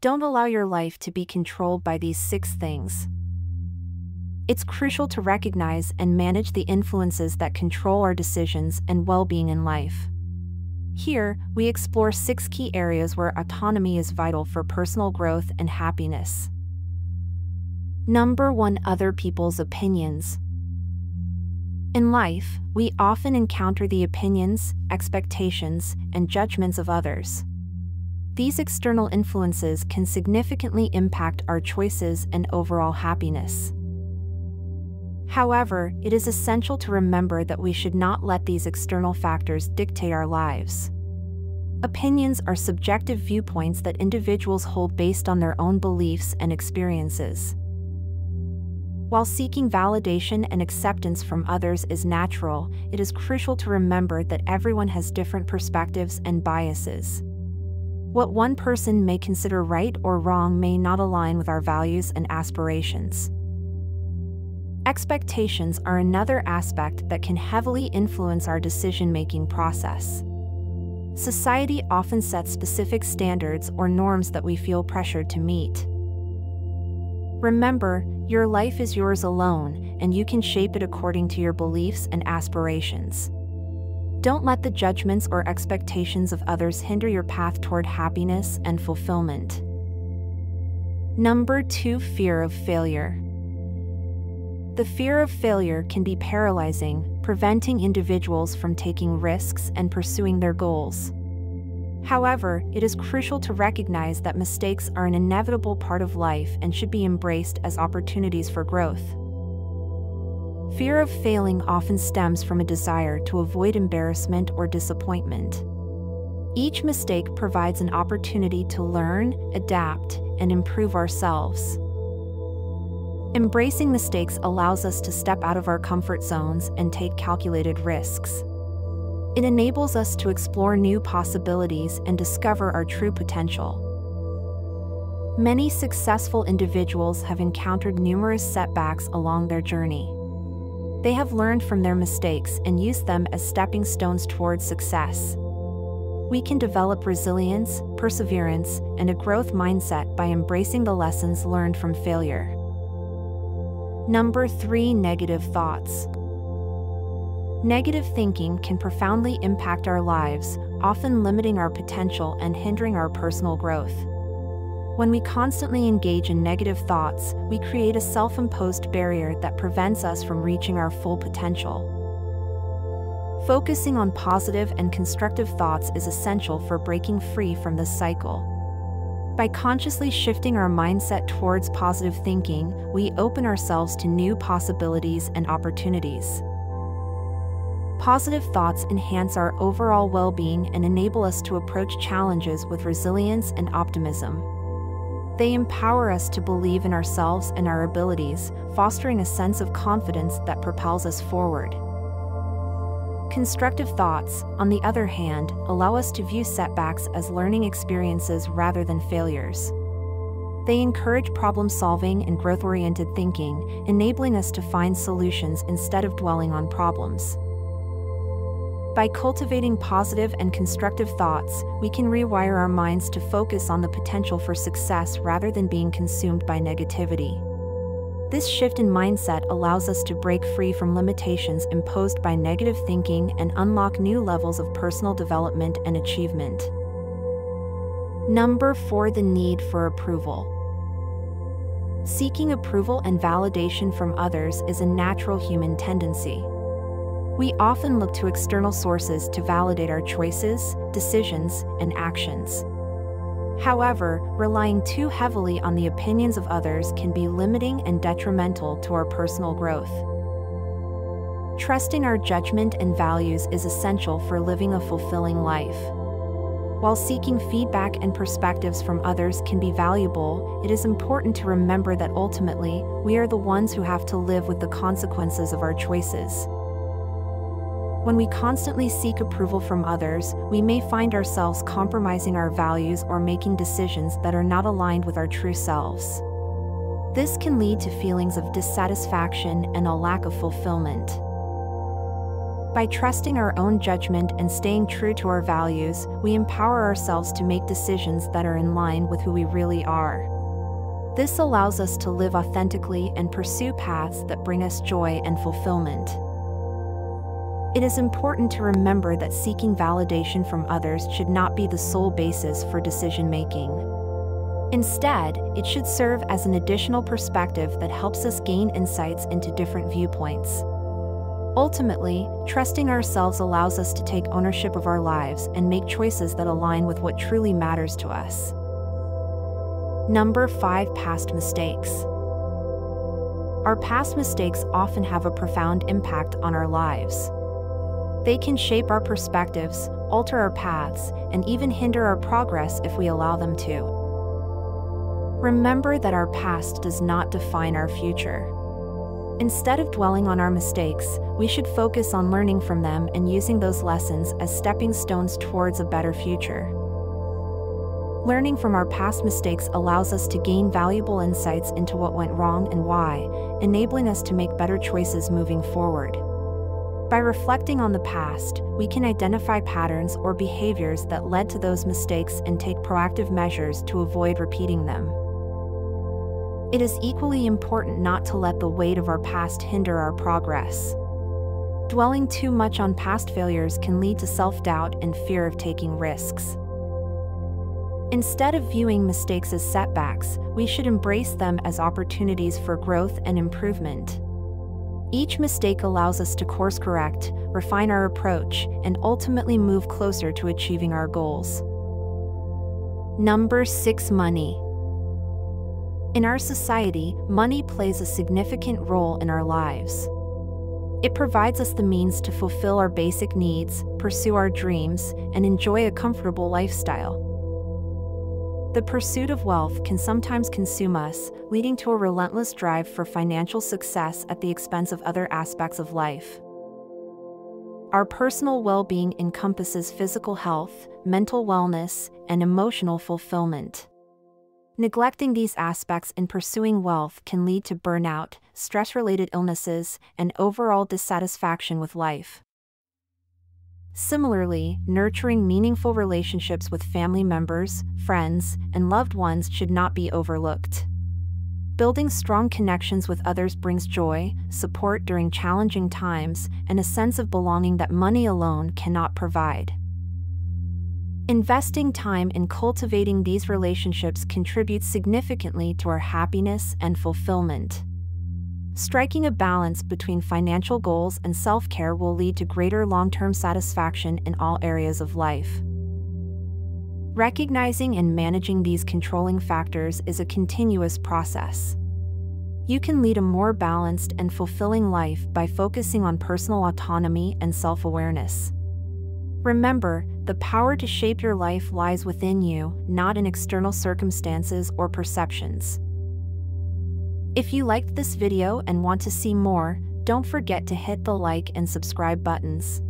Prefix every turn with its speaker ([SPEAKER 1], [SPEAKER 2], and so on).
[SPEAKER 1] Don't allow your life to be controlled by these six things. It's crucial to recognize and manage the influences that control our decisions and well being in life. Here, we explore six key areas where autonomy is vital for personal growth and happiness. Number 1 Other people's opinions. In life, we often encounter the opinions, expectations, and judgments of others. These external influences can significantly impact our choices and overall happiness. However, it is essential to remember that we should not let these external factors dictate our lives. Opinions are subjective viewpoints that individuals hold based on their own beliefs and experiences. While seeking validation and acceptance from others is natural, it is crucial to remember that everyone has different perspectives and biases. What one person may consider right or wrong may not align with our values and aspirations. Expectations are another aspect that can heavily influence our decision making process. Society often sets specific standards or norms that we feel pressured to meet. Remember, your life is yours alone, and you can shape it according to your beliefs and aspirations. Don't let the judgments or expectations of others hinder your path toward happiness and fulfillment. Number 2 Fear of Failure the fear of failure can be paralyzing, preventing individuals from taking risks and pursuing their goals. However, it is crucial to recognize that mistakes are an inevitable part of life and should be embraced as opportunities for growth. Fear of failing often stems from a desire to avoid embarrassment or disappointment. Each mistake provides an opportunity to learn, adapt, and improve ourselves. Embracing mistakes allows us to step out of our comfort zones and take calculated risks. It enables us to explore new possibilities and discover our true potential. Many successful individuals have encountered numerous setbacks along their journey. They have learned from their mistakes and used them as stepping stones towards success. We can develop resilience, perseverance, and a growth mindset by embracing the lessons learned from failure. Number 3 Negative Thoughts Negative thinking can profoundly impact our lives, often limiting our potential and hindering our personal growth. When we constantly engage in negative thoughts, we create a self imposed barrier that prevents us from reaching our full potential. Focusing on positive and constructive thoughts is essential for breaking free from this cycle. By consciously shifting our mindset towards positive thinking, we open ourselves to new possibilities and opportunities. Positive thoughts enhance our overall well being and enable us to approach challenges with resilience and optimism. They empower us to believe in ourselves and our abilities, fostering a sense of confidence that propels us forward. Constructive thoughts, on the other hand, allow us to view setbacks as learning experiences rather than failures. They encourage problem solving and growth oriented thinking, enabling us to find solutions instead of dwelling on problems. By cultivating positive and constructive thoughts, we can rewire our minds to focus on the potential for success rather than being consumed by negativity. This shift in mindset allows us to break free from limitations imposed by negative thinking and unlock new levels of personal development and achievement. Number 4 The need for approval. Seeking approval and validation from others is a natural human tendency. We often look to external sources to validate our choices, decisions, and actions. However, relying too heavily on the opinions of others can be limiting and detrimental to our personal growth. Trusting our judgment and values is essential for living a fulfilling life. While seeking feedback and perspectives from others can be valuable, it is important to remember that ultimately, we are the ones who have to live with the consequences of our choices. When we constantly seek approval from others, we may find ourselves compromising our values or making decisions that are not aligned with our true selves. This can lead to feelings of dissatisfaction and a lack of fulfillment. By trusting our own judgment and staying true to our values, we empower ourselves to make decisions that are in line with who we really are. This allows us to live authentically and pursue paths that bring us joy and fulfillment. It is important to remember that seeking validation from others should not be the sole basis for decision making. Instead, it should serve as an additional perspective that helps us gain insights into different viewpoints. Ultimately, trusting ourselves allows us to take ownership of our lives and make choices that align with what truly matters to us. Number 5 Past Mistakes Our past mistakes often have a profound impact on our lives. They can shape our perspectives, alter our paths, and even hinder our progress if we allow them to. Remember that our past does not define our future. Instead of dwelling on our mistakes, we should focus on learning from them and using those lessons as stepping stones towards a better future. Learning from our past mistakes allows us to gain valuable insights into what went wrong and why, enabling us to make better choices moving forward. By reflecting on the past, we can identify patterns or behaviors that led to those mistakes and take proactive measures to avoid repeating them. It is equally important not to let the weight of our past hinder our progress. Dwelling too much on past failures can lead to self doubt and fear of taking risks. Instead of viewing mistakes as setbacks, we should embrace them as opportunities for growth and improvement. Each mistake allows us to course correct, refine our approach, and ultimately move closer to achieving our goals. Number 6 Money In our society, money plays a significant role in our lives. It provides us the means to fulfill our basic needs, pursue our dreams, and enjoy a comfortable lifestyle. The pursuit of wealth can sometimes consume us, leading to a relentless drive for financial success at the expense of other aspects of life. Our personal well being encompasses physical health, mental wellness, and emotional fulfillment. Neglecting these aspects in pursuing wealth can lead to burnout, stress related illnesses, and overall dissatisfaction with life. Similarly, nurturing meaningful relationships with family members, friends, and loved ones should not be overlooked. Building strong connections with others brings joy, support during challenging times, and a sense of belonging that money alone cannot provide. Investing time in cultivating these relationships contributes significantly to our happiness and fulfillment. Striking a balance between financial goals and self care will lead to greater long term satisfaction in all areas of life. Recognizing and managing these controlling factors is a continuous process. You can lead a more balanced and fulfilling life by focusing on personal autonomy and self awareness. Remember, the power to shape your life lies within you, not in external circumstances or perceptions. If you liked this video and want to see more, don't forget to hit the like and subscribe buttons.